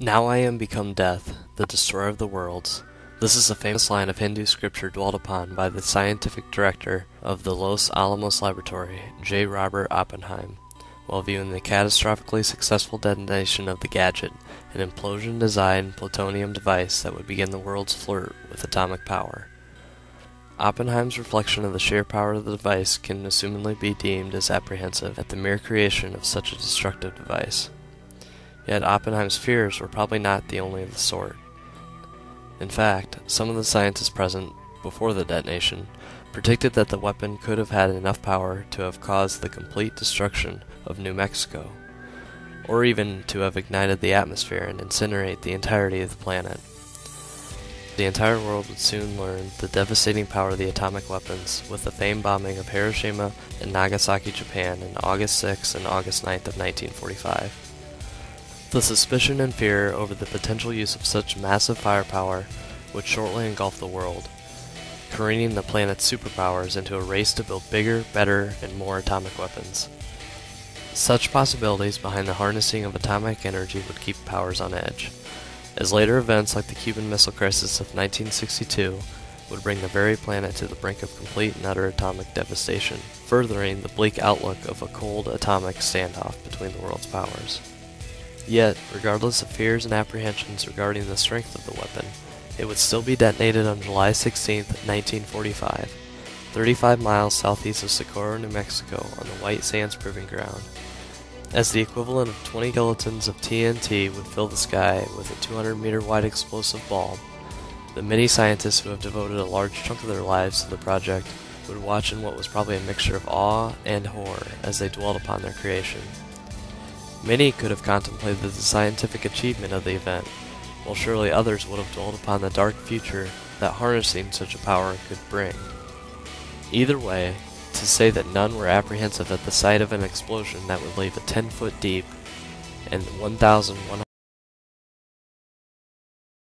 Now I am become death, the destroyer of the worlds. This is a famous line of Hindu scripture dwelt upon by the scientific director of the Los Alamos Laboratory, J. Robert Oppenheim, while viewing the catastrophically successful detonation of the gadget, an implosion designed plutonium device that would begin the world's flirt with atomic power. Oppenheim's reflection of the sheer power of the device can assumedly be deemed as apprehensive at the mere creation of such a destructive device. Yet Oppenheim's fears were probably not the only of the sort. In fact, some of the scientists present before the detonation predicted that the weapon could have had enough power to have caused the complete destruction of New Mexico, or even to have ignited the atmosphere and incinerate the entirety of the planet. The entire world would soon learn the devastating power of the atomic weapons with the famed bombing of Hiroshima and Nagasaki, Japan in August 6 and August 9 of 1945. The suspicion and fear over the potential use of such massive firepower would shortly engulf the world, careening the planet's superpowers into a race to build bigger, better, and more atomic weapons. Such possibilities behind the harnessing of atomic energy would keep powers on edge, as later events like the Cuban Missile Crisis of 1962 would bring the very planet to the brink of complete and utter atomic devastation, furthering the bleak outlook of a cold atomic standoff between the world's powers. Yet, regardless of fears and apprehensions regarding the strength of the weapon, it would still be detonated on July 16, 1945, 35 miles southeast of Socorro, New Mexico, on the White Sands Proving Ground. As the equivalent of 20 kilotons of TNT would fill the sky with a 200 meter wide explosive bulb, the many scientists who have devoted a large chunk of their lives to the project would watch in what was probably a mixture of awe and horror as they dwelt upon their creation. Many could have contemplated the scientific achievement of the event, while surely others would have dwelt upon the dark future that harnessing such a power could bring. Either way, to say that none were apprehensive at the sight of an explosion that would leave a 10 foot deep and 1,100